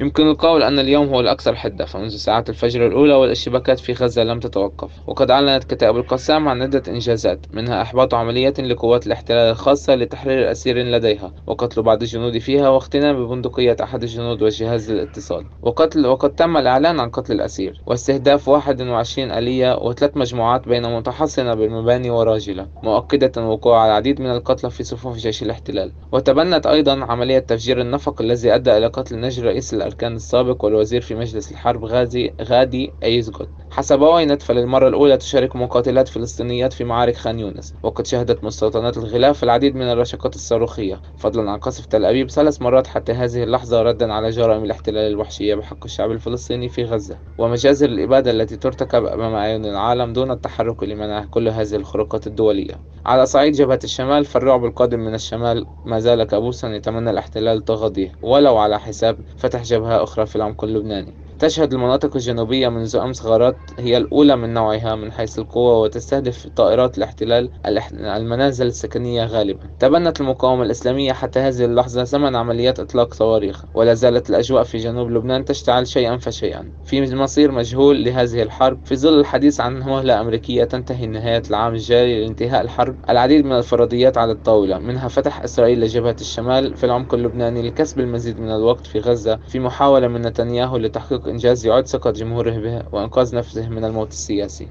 يمكن القول أن اليوم هو الأكثر حدة فمنذ ساعات الفجر الأولى والاشتباكات في غزة لم تتوقف. وقد أعلنت كتائب القسام عن عدة إنجازات منها إحباط عمليات لقوات الاحتلال الخاصة لتحرير أسير لديها وقتل بعض الجنود فيها واغتنام بندقية أحد الجنود وجهاز الاتصال. وقتل وقد تم الإعلان عن قتل الأسير. واستهداف 21 آلية وثلاث مجموعات بين متحصنة بالمباني وراجلة مؤكدة وقوع العديد من القتلى في صفوف جيش الاحتلال. وتبنت أيضا عملية تفجير النفق الذي أدى إلى قتل نجل رئيس الأركان السابق والوزير في مجلس الحرب غادي أيزنكوت. حسب واي نت فللمرة الأولى تشارك مقاتلات فلسطينيات في معارك خان يونس وقد شهدت مستوطنات الغلاف العديد من الرشقات الصاروخية. فضلا عن قصف تل أبيب ثلاث مرات حتى هذه اللحظة ردا على جرائم الاحتلال الوحشية بحق الشعب الفلسطيني في غزة. ومجازر الإبادة التي ترتكب أمام أعين العالم دون التحرك لمنع كل هذه الخروقات الدولية. على صعيد جبهة الشمال فالرعب القادم من الشمال ما زال كابوسا يتمنى الاحتلال تغاضيه ولو على حساب فتح جبهة أخرى في العمق اللبناني. تشهد المناطق الجنوبية منذ أمس غارات هي الأولى من نوعها من حيث القوة وتستهدف طائرات الاحتلال المنازل السكنية غالبا. تبنت المقاومة الإسلامية حتى هذه اللحظة زمن عمليات إطلاق صواريخ ولا زالت الأجواء في جنوب لبنان تشتعل شيئا فشيئا. في مصير مجهول لهذه الحرب في ظل الحديث عن مهلة أمريكية تنتهي نهاية العام الجاري لانتهاء الحرب العديد من الفرضيات على الطاولة منها فتح إسرائيل لجبهة الشمال في العمق اللبناني لكسب المزيد من الوقت في غزة في محاولة من نتنياهو لتحقيق إنجاز يعد ثقة جمهوره به وإنقاذ نفسه من الموت السياسي.